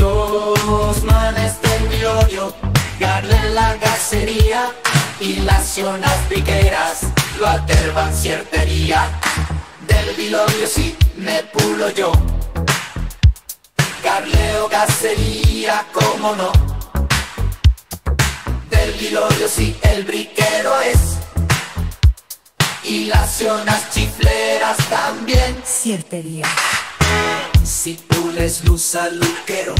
Dos manes del Vilorio, Garle la gasería y las zonas piqueras lo aterban ciertería. Del Vilorio sí me pulo yo, Garleo gasería, cómo no. Del Vilorio sí el briquero es y las zonas chifleras también. Ciertería. Si tú les luz al luquero,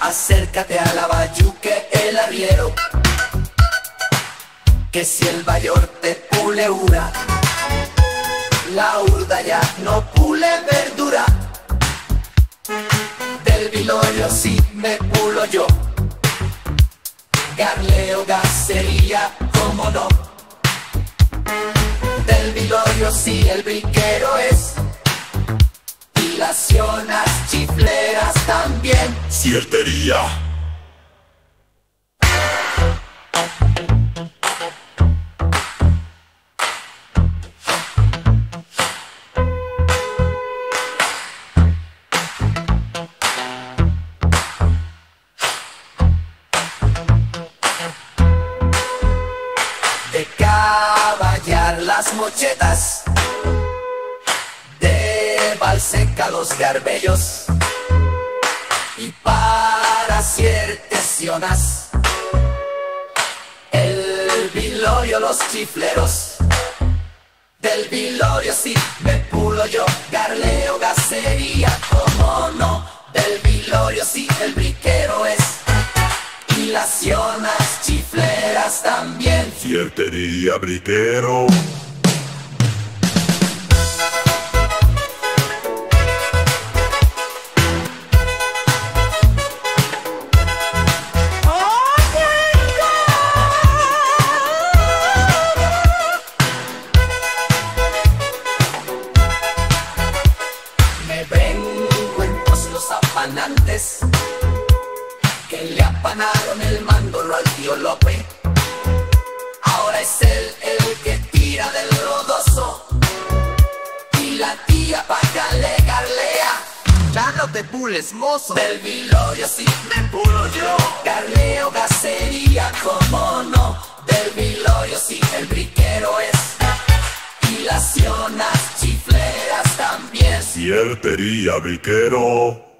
acércate a la bayuque el arriero. Que si el bayor te pule ura, la urda ya no pule verdura. Del vilorio sí me pulo yo, garleo gasería, como no. Del vilorio sí el briquero es zonas chifleras también. Ciertería. De caballar las mochetas, balseca los garbellos y para ciertesionas el vilorio los chifleros. Del vilorio sí me pulo yo, garleo gasería, como no. Del vilorio sí el briquero es y las zonas chifleras también. Ciertería, briquero. Que le apanaron el mándolo al tío Lope. Ahora es él el que tira del rodoso y la tía paca le garlea. Ya no te pules, mozo. Del vilorio sí me pulo yo, garleo gasería, como no. Del vilorio sí el briquero es y las zonas chifleras también. Ciertería, briquero.